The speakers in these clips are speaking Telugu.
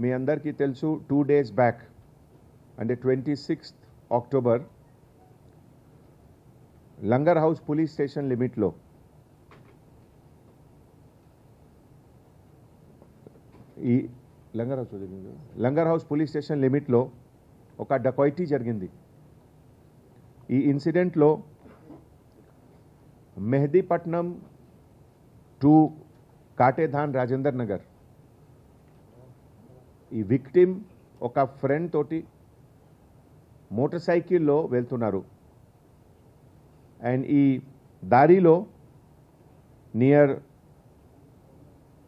మీ అందరికీ తెలుసు టూ డేస్ బ్యాక్ అంటే twenty sixth October Langar Houz police station లిమిట్లో ఈ లంగర్ హౌస్ వదిలింది. లంగర్ హౌస్ పోలీస్ స్టేషన్ లిమిట్లో ఒక డకాయిటీ జరిగింది ఈ ఇన్సిడెంట్లో మెహదీపట్నం టు కాటేధాన్ రాజేందర్ నగర్ ఈ విక్టిమ్ ఒక ఫ్రెండ్ తోటి మోటార్ సైకిల్లో వెళ్తున్నారు. అండ్ ఈ దారిలో near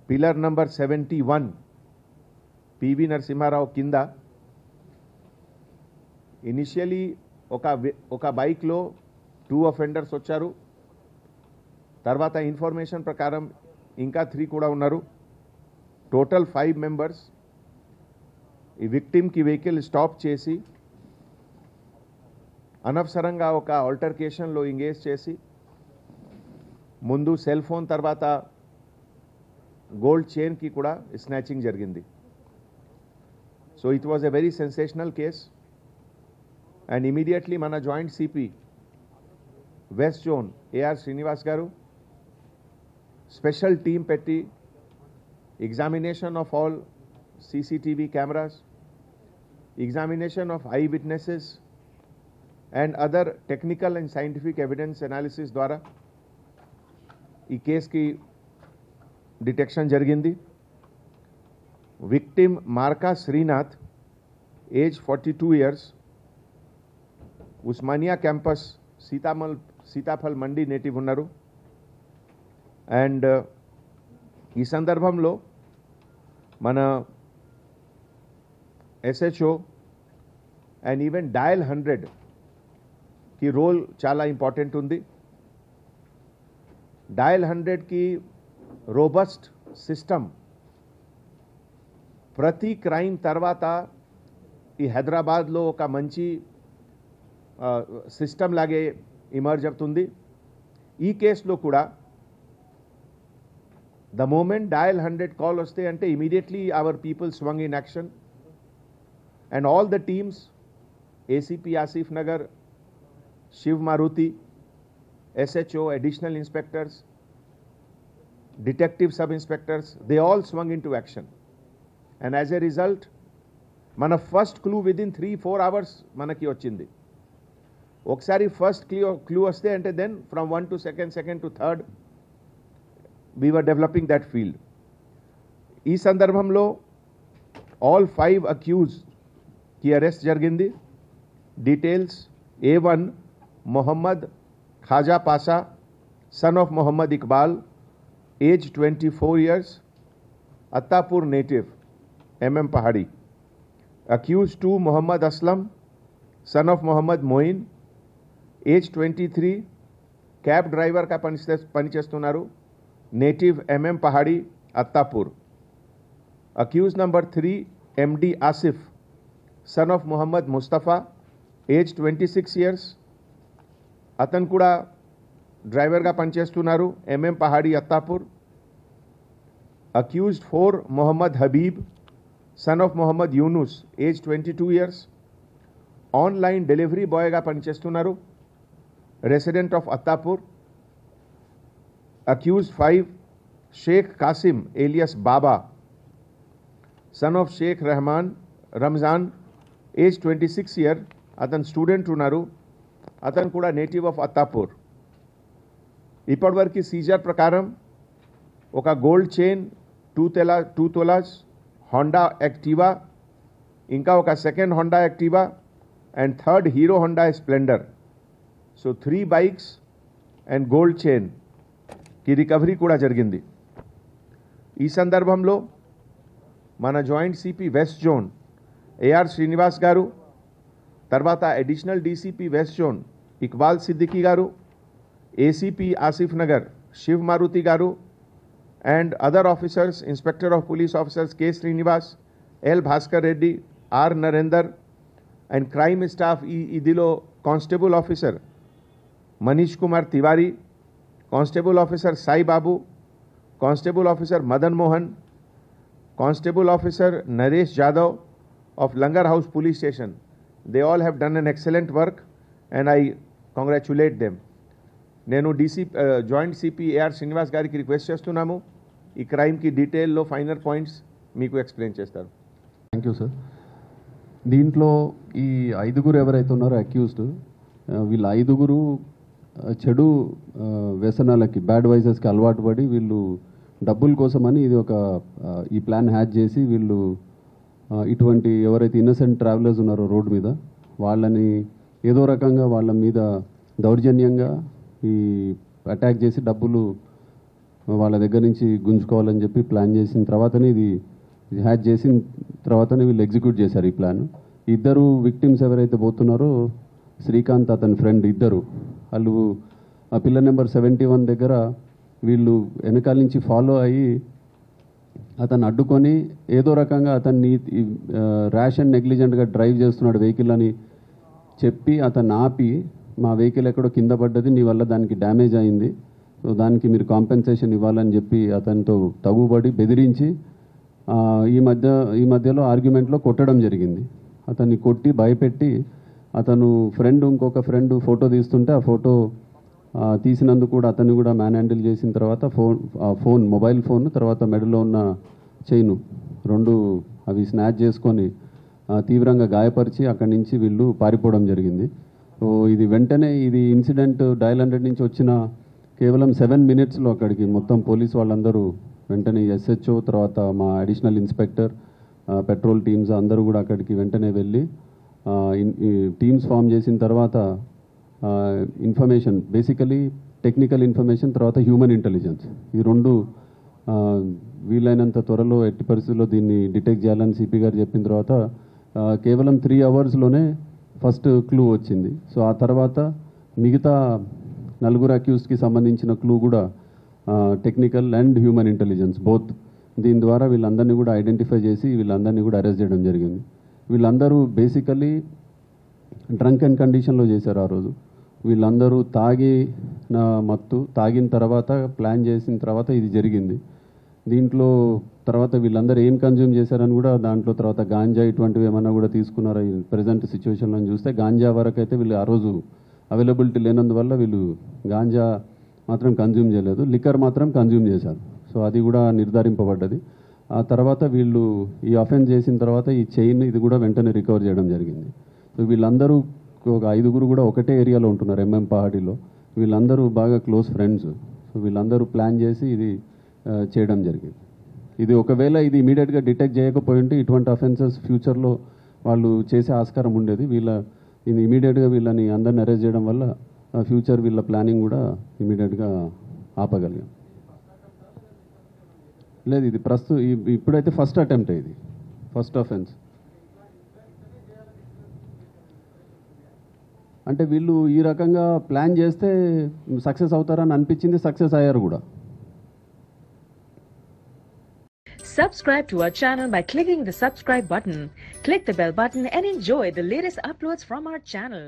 pillar number seventy one PV Narasimha Rao కింద ఇనిషియలీ ఒక ఒక బైక్లో టూ అఫెండర్స్ వచ్చారు. తర్వాత ఇన్ఫర్మేషన్ ప్రకారం ఇంకా త్రీ కూడా ఉన్నారు. టోటల్ ఫైవ్ మెంబర్స్ ఈ విక్టిమ్కి వెహికల్ స్టాప్ చేసి అనవసరంగా ఒక ఆల్టర్కేషన్లో ఎంగేజ్ చేసి ముందు సెల్ ఫోన్ తర్వాత గోల్డ్ చైన్కి కూడా స్నాచింగ్ జరిగింది. So it was a very sensational case and immediately మన joint CP west zone AR Srinivas గారు స్పెషల్ టీం పెట్టి examination of all CCTV cameras examination of eye witnesses and other technical and scientific evidence analysis ద్వారా ఈ కేసుకి డిటెక్షన్ జరిగింది victim Marka Srinath age forty two years Osmania campus సీతామల్ Sitaphal Mandi native ఉన్నారు అండ్ ఈ సందర్భంలో మన SHO and even dial hundred కి రోల్ చాలా ఇంపార్టెంట్ ఉంది డయల్ హండ్రెడ్కి రోబస్ట్ సిస్టమ్ ప్రతి క్రైమ్ తర్వాత ఈ హైదరాబాద్లో ఒక మంచి సిస్టమ్ లాగే ఇమర్జ్ అవుతుంది ఈ కేసులో కూడా the moment dial hundred call వస్తే అంటే immediately our people swung in action And all the teams ACP Asif Nagar Shiv Maruti SHO, additional inspectors, detective sub inspectors, they all swung into action. And as a result, మన first clue within three four hours మనకి వచ్చింది ఒకసారి ఫస్ట్ క్లూ క్లూ వస్తే అంటే then from one to second second to third we're developing that field ఈ సందర్భంలో ఆల్ ఫైవ్ అక్యూజ్కి की arrest ji detail A one Mohammed Khaja Pasha son of Mohammed Iqbal age twenty four years Attapur native M M Pahadi accused two Mohammed Aslam son of Mohammed Moin age twenty three cab driver का पनीचे native M M Pahadi, Attapur accused number three M D Asif son of Muhammad Mustafa, age 26 years, Atankura, driver ka Panchestunaru, MM Pahadi Attapur, accused for Muhammad Habib, son of Muhammad Yunus, age 22 years, online delivery boy ka Panchestunaru, resident of Attapur, accused 5, Sheikh Qasim alias Baba, son of Sheikh Rahman, Ramzan, age twenty six year అతను స్టూడెంట్ ఉన్నారు. అతను కూడా నేటివ్ ఆఫ్ అత్తాపూర్. ఇప్పటివరకు సీజర్ ప్రకారం ఒక gold chain two tola two tolas Honda Activa ఇంకా ఒక second Honda Activa and third Hero Honda Splendor. So three bikes and gold చైన్కి recovery కూడా జరిగింది. ఈ సందర్భంలో మన joint CP west zone AR Srinivas గారు తర్వాత additional DCP west zone Iqbal Siddiqui గారు ఏసీపీ ఆసిఫ్ నగర్ శివ్ మారుతి గారు and other officers inspector of police officers K Srinivas L Bhaskar Reddy R Narender and crime staff ఈ ఇదిలో constable officer Manish Kumar Tiwari constable officer Sai Babu constable officer Madan Mohan Constable Officer Naresh Jadhav of Langar House Police Station. They all have done an excellent work and I congratulate them. నేను DC joint CP AR Srinivas గారికి రిక్వెస్ట్ చేస్తున్నాము ఈ క్రైమ్కి డీటెయిల్లో ఫైనల్ పాయింట్స్ మీకు ఎక్స్ప్లెయిన్ చేస్తారు థ్యాంక్ యూ సార్ దీంట్లో ఈ ఐదుగురు ఎవరైతే ఉన్నారో అక్యూజ్డ్ uh, వీళ్ళ ఐదుగురు uh, చెడు uh, వ్యసనాలకి బ్యాడ్ వైజెస్కి అలవాటు పడి వీళ్ళు డబ్బుల కోసమని ఇది ఒక ఈ ప్లాన్ హ్యాచ్ చేసి వీళ్ళు ఇటువంటి ఎవరైతే ఇన్నసెంట్ ట్రావెలర్స్ ఉన్నారో రోడ్డు మీద వాళ్ళని ఏదో రకంగా వాళ్ళ మీద దౌర్జన్యంగా ఈ అటాక్ చేసి డబ్బులు వాళ్ళ దగ్గర నుంచి గుంజుకోవాలని చెప్పి ప్లాన్ చేసిన తర్వాతనే ఇది హ్యాచ్ చేసిన తర్వాతనే వీళ్ళు ఎగ్జిక్యూట్ చేశారు ఈ ప్లాన్ ఇద్దరు విక్టిమ్స్ ఎవరైతే పోతున్నారో శ్రీకాంత్ అతని ఫ్రెండ్ ఇద్దరు. వాళ్ళు ఆ పిల్ల నెంబర్ సెవెంటీ వన్ దగ్గర వీళ్ళు వెనకాల నుంచి ఫాలో అయ్యి అతను అడ్డుకొని ఏదో రకంగా అతన్ని ర్యాష్ అండ్ నెగ్లిజెంట్గా డ్రైవ్ చేస్తున్నాడు వెహికల్ అని చెప్పి అతను ఆపి మా వెహికల్ ఎక్కడో కింద పడ్డది నీ వల్ల దానికి డ్యామేజ్ అయింది. సో దానికి మీరు కాంపెన్సేషన్ ఇవ్వాలని చెప్పి అతనితో తగుబడి బెదిరించి ఈ మధ్య ఈ మధ్యలో ఆర్గ్యుమెంట్లో కొట్టడం జరిగింది. అతన్ని కొట్టి భయపెట్టి అతను ఫ్రెండ్ ఇంకొక ఫ్రెండ్ ఫోటో తీస్తుంటే ఆ ఫోటో తీసినందుకు కూడా అతన్ని కూడా మ్యాన్ హ్యాండిల్ చేసిన తర్వాత ఫోన్ ఫోన్ మొబైల్ ఫోన్ తర్వాత మెడలో ఉన్న చైను రెండు అవి స్నాచ్ చేసుకొని తీవ్రంగా గాయపరిచి అక్కడి నుంచి వీళ్ళు పారిపోవడం జరిగింది. సో ఇది వెంటనే ఇది ఇన్సిడెంట్ డయల్ హండ్రెడ్ నుంచి వచ్చిన కేవలం సెవెన్ మినిట్స్లో అక్కడికి మొత్తం పోలీస్ వాళ్ళందరూ వెంటనే ఎస్హెచ్ఓ తర్వాత మా అడిషనల్ ఇన్స్పెక్టర్ పెట్రోల్ టీమ్స్ అందరూ కూడా అక్కడికి వెంటనే వెళ్ళి టీమ్స్ ఫామ్ చేసిన తర్వాత ఇన్ఫర్మేషన్ బేసికలీ టెక్నికల్ ఇన్ఫర్మేషన్ తర్వాత హ్యూమన్ ఇంటెలిజెన్స్ ఈ రెండు వీలైనంత త్వరలో ఎట్టి పరిస్థితుల్లో దీన్ని డిటెక్ట్ చేయాలని సిపి గారు చెప్పిన తర్వాత కేవలం త్రీ అవర్స్లోనే ఫస్ట్ క్లూ వచ్చింది. సో ఆ తర్వాత మిగతా నలుగురు అక్యూస్కి సంబంధించిన క్లూ కూడా technical and human intelligence both దీని ద్వారా వీళ్ళందరినీ కూడా ఐడెంటిఫై చేసి వీళ్ళందరినీ కూడా అరెస్ట్ చేయడం జరిగింది. వీళ్ళందరూ బేసికలీ డ్రంక్ అండ్ కండిషన్లో చేశారు ఆ రోజు. వీళ్ళందరూ తాగిన మత్తు తాగిన తర్వాత ప్లాన్ చేసిన తర్వాత ఇది జరిగింది. దీంట్లో తర్వాత వీళ్ళందరూ ఏం కన్జ్యూమ్ చేశారని కూడా దాంట్లో తర్వాత గాంజా ఇటువంటివి ఏమన్నా కూడా తీసుకున్నారా ప్రజెంట్ సిచ్యువేషన్లో చూస్తే గాంజా వరకు అయితే వీళ్ళు ఆ రోజు అవైలబిలిటీ లేనందువల్ల వీళ్ళు గాంజా మాత్రం కన్జ్యూమ్ చేయలేదు. లిక్కర్ మాత్రం కన్జ్యూమ్ చేశారు. సో అది కూడా నిర్ధారింపబడ్డది. ఆ తర్వాత వీళ్ళు ఈ అఫెన్స్ చేసిన తర్వాత ఈ చైన్ ఇది కూడా వెంటనే రికవర్ చేయడం జరిగింది. సో వీళ్ళందరూ ఒక ఐదుగురు కూడా ఒకటే ఏరియాలో ఉంటున్నారు ఎంఎం పహాడీలో వీళ్ళందరూ బాగా క్లోజ్ ఫ్రెండ్స్. సో వీళ్ళందరూ ప్లాన్ చేసి ఇది చేయడం జరిగింది. ఇది ఒకవేళ ఇది ఇమీడియట్గా డిటెక్ట్ చేయకపోయి ఉంటే ఇటువంటి అఫెన్సెస్ ఫ్యూచర్లో వాళ్ళు చేసే ఆస్కారం ఉండేది. వీళ్ళ ఇది ఇమీడియట్గా వీళ్ళని అందరిని అరెస్ట్ చేయడం వల్ల ఫ్యూచర్ వీళ్ళ ప్లానింగ్ కూడా ఇమీడియట్గా ఆపగలిగాం. లేదు ఇది ప్రస్తుతం ఇప్పుడైతే ఫస్ట్ అటెంప్ట్ ఇది. First offence. అంటే వీళ్ళు ఈ రకంగా ప్లాన్ చేస్తే సక్సెస్ అవుతారని అనిపించింది సక్సెస్ అయ్యారు కూడా Subscribe to our channel by clicking the subscribe button. Click the bell button and enjoy the latest uploads from our channel.